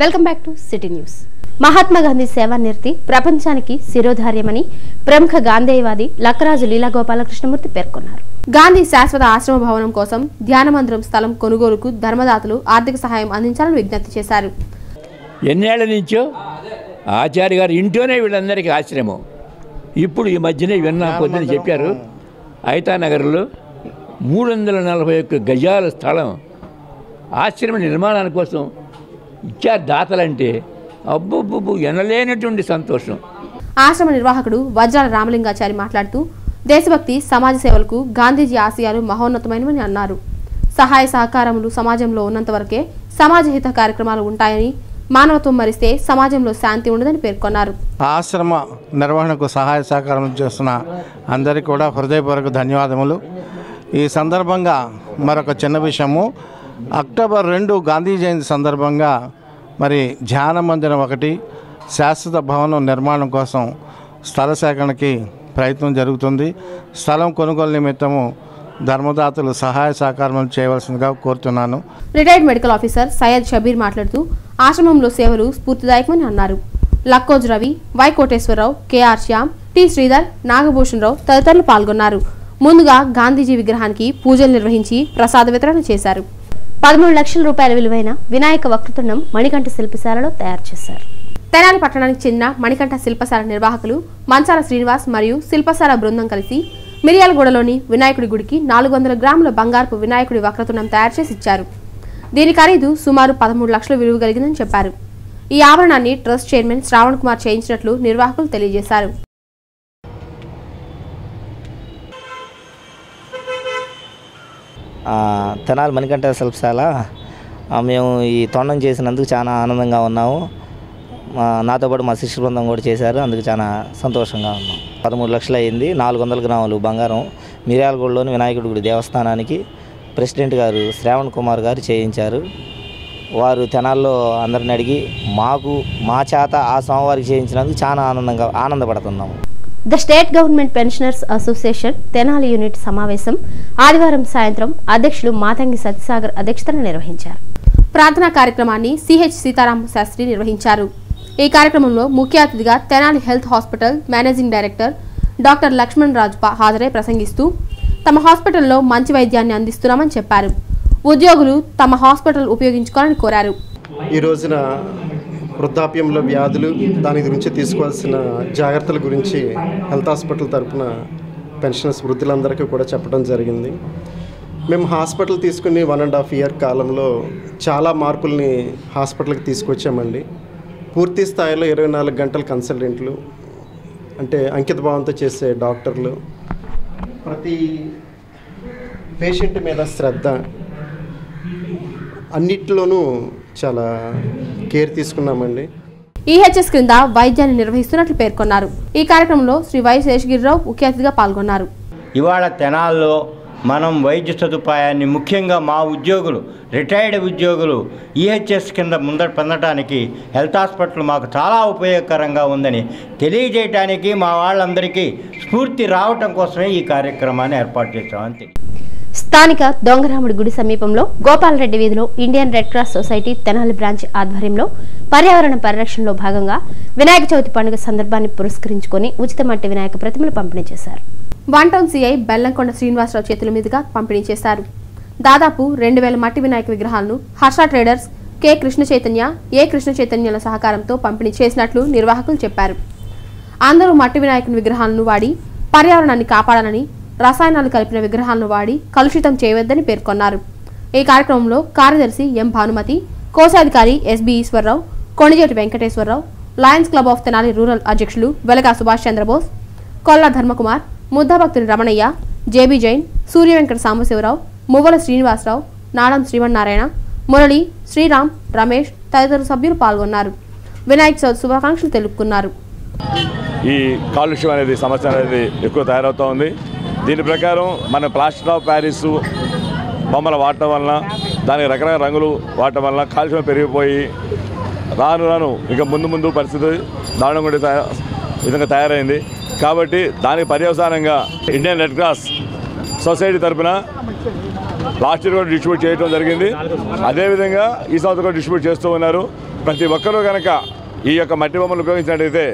Welcome back to city news. Mahatma Gandhi సేవానిరతి ప్రపంచానికి శిరోధార్యమని ప్రముఖ గాంధేయవాది లక్కరాజు లీలా గోపాలకృష్ణమూర్తి పేర్కొన్నారు. గాంధీ శాశ్వత ఆశ్రమ భవనం కోసం ధ్యాన మందిరం స్థలం కొనుగోలుకు ధర్మదాతలు ఆర్థిక సహాయం అందించాలని విజ్ఞప్తి చేశారు. ఎన్నేళ్ళ నుంచో ఆచార్య గారు ఇంట్లోనే వీళ్ళందరికీ ఆశ్రమం. ఇప్పుడు ఈ మధ్యనే విన్నా పొద్దున చెప్పారు ఐతానగర్లో మూడు వందల నలభై ఒక్క గజాల స్థలం ఆశ్రమ నిర్మాణాని కోసం ఇచ్చారు దాతలంటే అబ్బబ్బబ్బు ఎనలేనటువంటి సంతోషం. ఆశ్రమ నిర్వాహకుడు వజ్రాల రామలింగాచారి మాట్లాడుతూ దేశభక్తి సమాజ సేవలకు గాంధీజీ ఆశయాలు మహోన్నతమైనవని అన్నారు. సహాయ సహకారములు సమాజంలో ఉన్నంత వరకే సమాజ హిత కార్యక్రమాలు ఉంటాయని మానవత్వం మరిస్తే సమాజంలో శాంతి ఉండదని పేర్కొన్నారు. ఆశ్రమ నిర్వహణకు సహాయ సహకారం చేస్తున్న అందరికీ కూడా హృదయపూర్వక ధన్యవాదములు. ఈ సందర్భంగా మరొక చిన్న విషయము. అక్టోబర్ రెండు గాంధీ జయంతి సందర్భంగా మరి ధ్యాన మందిరం ఒకటి శాశ్వత భవనం నిర్మాణం కోసం స్థల సేకరణకి ప్రయత్నం జరుగుతుంది. స్థలం కొనుగోలు నిమిత్తము ధర్మదాతలు సహాయ సహకారం చేయవలసిందిగా కోరుతున్నాను. Retired medical officer Syed Shabbir మాట్లాడుతూ ఆశ్రమంలో సేవలు స్ఫూర్తిదాయకమని అన్నారు. లక్కోజ్ Ravi Y Koteswararao KR Shyam T Sridhar Nagabhushan Rao తదితరులు పాల్గొన్నారు. ముందుగా గాంధీజీ విగ్రహానికి పూజలు నిర్వహించి ప్రసాద వితరణ చేశారు. పదమూడు లక్షల రూపాయల విలువైన వినాయక వక్రతుండం మణికంఠ శిల్పశాలలో తయారు చేశారు. తెనాలి పట్టణానికి చెందిన మణికంఠ శిల్పశాల నిర్వాహకులు మంచాల శ్రీనివాస్ మరియు శిల్పశాల బృందం కలిసి మిరియాలగూడలోని వినాయకుడి గుడికి నాలుగు వందల గ్రాముల బంగారపు వినాయకుడి వక్రతుండం తయారు చేసి ఇచ్చారు. దీని ఖరీదు సుమారు పదమూడు లక్షల విలువ కలిగిందని చెప్పారు. ఈ ఆవరణాన్ని ట్రస్ట్ చైర్మన్ శ్రావణ్ కుమార్ చేయించినట్లు నిర్వాహకులు తెలియజేశారు. తెనాలి మణికంఠ శిల్పశాల. మేము ఈ తొండం చేసినందుకు చాలా ఆనందంగా ఉన్నాము. మా నాతో పాటు మా శిష్య బృందం కూడా చేశారు. అందుకు చాలా సంతోషంగా ఉన్నాం. పదమూడు లక్షలు అయింది. నాలుగు వందల గ్రాములు బంగారం మిర్యాలగూడలోని వినాయకుడి గుడి దేవస్థానానికి ప్రెసిడెంట్ గారు శ్రావణ్ కుమార్ గారు చేయించారు. వారు తెనాల్లో అందరిని అడిగి మాకు మా చేత ఆ స్వామివారికి చేయించినందుకు చాలా ఆనందంగా ఆనందపడుతున్నాము. The state government pensioners association Tenali unit సమావేశం ఆదివారం సాయంత్రం అధ్యక్షులు మాతంగి సత్యసాగర్ అధ్యక్షతన నిర్వహించారు. ప్రార్థనా కార్యక్రమాన్ని సిహెచ్ సీతారామ శాస్త్రి నిర్వహించారు. ఈ కార్యక్రమంలో ముఖ్య అతిథిగా Tenali health hospital managing director doctor Lakshman Raju హాజరై ప్రసంగిస్తూ తమ హాస్పిటల్లో మంచి వైద్యాన్ని అందిస్తున్నామని చెప్పారు. ఉద్యోగులు తమ హాస్పిటల్ ఉపయోగించుకోవాలని కోరారు. ఈ రోజున వృద్ధాప్యంలో వ్యాధులు దాని గురించి తీసుకోవాల్సిన జాగ్రత్తల గురించి హెల్త్ హాస్పిటల్ తరపున పెన్షనర్స్ వృద్ధులందరికీ కూడా చెప్పడం జరిగింది. మేము హాస్పిటల్ తీసుకుని వన్ అండ్ హాఫ్ ఇయర్ కాలంలో చాలా మార్పుల్ని హాస్పిటల్కి తీసుకొచ్చామండి. పూర్తి స్థాయిలో ఇరవై నాలుగు గంటల కన్సల్టెంట్లు అంటే అంకిత భావంతో చేసే డాక్టర్లు ప్రతి పేషెంట్ మీద శ్రద్ధ అన్నిట్లోనూ చాలా కేర్ తీసుకున్నామండి. ఈహెచ్ఎస్ క్రింద వైద్యాన్ని నిర్వహిస్తున్నట్లు పేర్కొన్నారు. ఈ కార్యక్రమంలో శ్రీ వై శేషగిరిరావు ముఖ్య అతిథిగా పాల్గొన్నారు. ఇవాళ తెనాల్లో మనం వైద్య సదుపాయాన్ని ముఖ్యంగా మా ఉద్యోగులు రిటైర్డ్ ఉద్యోగులు ఈహెచ్ఎస్ కింద ముందర పొందడానికి హెల్త్ హాస్పిటల్ మాకు చాలా ఉపయోగకరంగా ఉందని తెలియజేయడానికి మా వాళ్ళందరికీ స్ఫూర్తి రావటం కోసమే ఈ కార్యక్రమాన్ని ఏర్పాటు చేశామని తెలియదు స్థానిక దొంగరాముడి గుడి సమీపంలో గోపాలరెడ్డి వీధిలో Indian red cross society Tenali branch ఆధ్వర్యంలో పర్యావరణ పరిరక్షణలో భాగంగా వినాయక చవితి పండుగ సందర్భాన్ని పురస్కరించుకొని ఉచిత మట్టి వినాయక ప్రతిమలు పంపిణీ చేశారు. One town CI Bellamkonda Srinivasarao చేతుల మీదుగా పంపిణీ చేశారు. దాదాపు రెండు వేల మట్టి వినాయక విగ్రహాలను Harsha traders K Krishna Chaitanya A Krishna చైతన్యుల సహకారంతో పంపిణీ చేసినట్లు నిర్వాహకులు చెప్పారు. అందరూ మట్టి వినాయకుని విగ్రహాలను వాడి పర్యావరణాన్ని కాపాడాలని రసాయనాలు కలిపిన విగ్రహాలను వాడి కలుషితం చేయవద్దని పేర్కొన్నారు. ఈ కార్యక్రమంలో కార్యదర్శి ఎం భానుమతి కోశాధికారి SB Eswararao Konijeti Venkateswararao lions club of Tenali rural అధ్యక్షులు వెలగా సుభాష్ చంద్రబోస్ కొల్లా ధర్మకుమార్ ముద్దాభక్తుని రమణయ్య జేబీ జైన్ సూర్య వెంకట సాంబశివరావు మువ్వల శ్రీనివాసరావు నాడం శ్రీమన్నారాయణ మురళి శ్రీరామ్ రమేష్ తదితర సభ్యులు పాల్గొన్నారు. వినాయక చవితి శుభాకాంక్షలు తెలుపుకున్నారు. ఈ కాలుష్యం అనేది సమస్య అనేది ఎక్కువ తయారవుతూ ఉంది. దీని ప్రకారం మన ప్లాస్టర్ ఆఫ్ ప్యారిస్ బొమ్మలు వాడటం వలన దానికి రకరకాల రంగులు వాడటం వలన కాలుష్యం పెరిగిపోయి రాను రాను ఇక ముందు ముందు పరిస్థితి దారుణంగా ఉండే విధంగా తయారైంది. కాబట్టి దానికి పర్యవసానంగా ఇండియన్ రెడ్ క్రాస్ సొసైటీ తరపున లాస్ట్ ఇయర్ కూడా డిస్ట్రిబ్యూట్ చేయడం జరిగింది. అదేవిధంగా ఈ సంవత్సరం కూడా డిస్ట్రిబ్యూట్ చేస్తూ ఉన్నారు. ప్రతి ఒక్కరూ కనుక ఈ యొక్క మట్టి బొమ్మలు ఉపయోగించినట్టయితే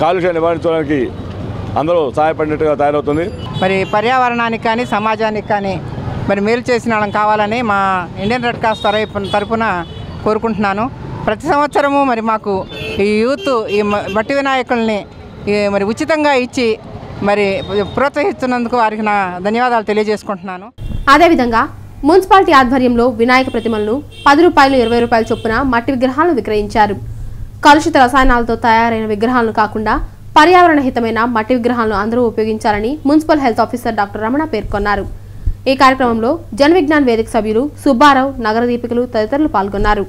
కాలుష్యం నివారించడానికి అందరూ సహాయపడినట్టుగా తయారవుతుంది. మరి పర్యావరణానికి కానీ సమాజానికి కానీ మరి మేలు చేసిన వాళ్ళం కావాలని మా ఇండియన్ రెడ్ క్రాస్ తరపు తరపున కోరుకుంటున్నాను. ప్రతి సంవత్సరము మరి మాకు ఈ యూత్ ఈ మట్టి వినాయకుల్ని ఈ మరి ఉచితంగా ఇచ్చి మరి ప్రోత్సహిస్తున్నందుకు వారికి నా ధన్యవాదాలు తెలియజేసుకుంటున్నాను. అదేవిధంగా మున్సిపాలిటీ ఆధ్వర్యంలో వినాయక ప్రతిమలను పది రూపాయలు ఇరవై రూపాయల చొప్పున మట్టి విగ్రహాలను విక్రయించారు. కలుషిత రసాయనాలతో తయారైన విగ్రహాలను కాకుండా పర్యావరణ హితమైన మట్టి విగ్రహాలను అందరూ ఉపయోగించాలని municipal health officer doctor Ramana పేర్కొన్నారు. ఈ కార్యక్రమంలో జనవిజ్ఞాన్ వేదిక సభ్యులు సుబ్బారావు నగర దీపికలు తదితరులు పాల్గొన్నారు.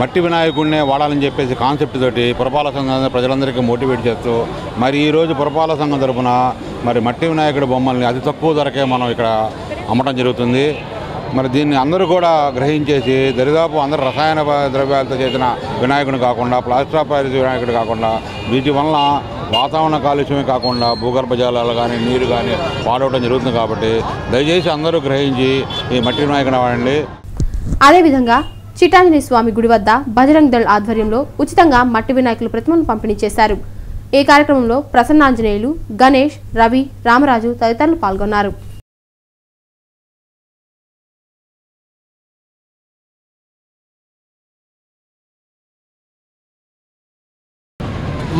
మట్టి వినాయకుడినే వాడాలని చెప్పేసి కాన్సెప్ట్ తోటి పురపాలక సంఘం ప్రజలందరికీ మోటివేట్ చేస్తూ మరి ఈరోజు పురపాలక సంఘం తరపున మరి మట్టి వినాయకుడి బొమ్మల్ని అతి తక్కువ ధరకే మనం ఇక్కడ అమ్మటం జరుగుతుంది. మరి దీన్ని అందరూ కూడా గ్రహించేసి దరిదాపు అందరూ రసాయన ద్రవ్యాలతో చేసిన వినాయకుడు కాకుండా ప్లాస్టర్ ఆఫ్ ప్యారిస్ వినాయకుడు కాకుండా వీటి వలన వాతావరణ కాలుష్యమే కాకుండా భూగర్భ జలాలు కానీ నీరు కానీ పాడవడం జరుగుతుంది కాబట్టి దయచేసి అందరూ గ్రహించి ఈ మట్టి వినాయకుడు వాడండి అదేవిధంగా చిటాంజనేయ స్వామి గుడి వద్ద బజరంగ్ దళ్ ఆధ్వర్యంలో ఉచితంగా మట్టి వినాయకుల ప్రతిమను పంపిణీ చేశారు. ఈ కార్యక్రమంలో ప్రసన్నాంజనేయులు గణేష్ రవి రామరాజు తదితరులు పాల్గొన్నారు.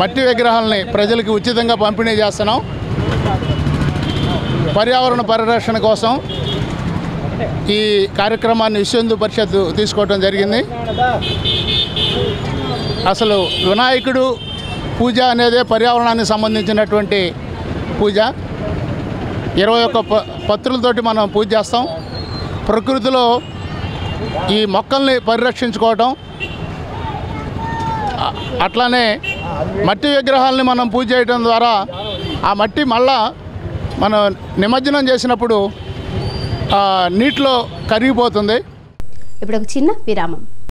మట్టి విగ్రహాలని ప్రజలకు ఉచితంగా పంపిణీ చేస్తున్నాం. పర్యావరణ పరిరక్షణ కోసం ఈ కార్యక్రమాన్ని విశ్వ పరిషత్ తీసుకోవడం జరిగింది. అసలు వినాయకుడు పూజ అనేది పర్యావరణానికి సంబంధించినటువంటి పూజ. ఇరవై ఒక్క ప పత్రులతోటి మనం పూజ చేస్తాం. ప్రకృతిలో ఈ మొక్కల్ని పరిరక్షించుకోవటం. అట్లానే మట్టి విగ్రహాలని మనం పూజ చేయడం ద్వారా ఆ మట్టి మళ్ళా మనం నిమజ్జనం చేసినప్పుడు నీటిలో కరిగిపోతుంది. ఇప్పుడు ఒక చిన్న విరామం.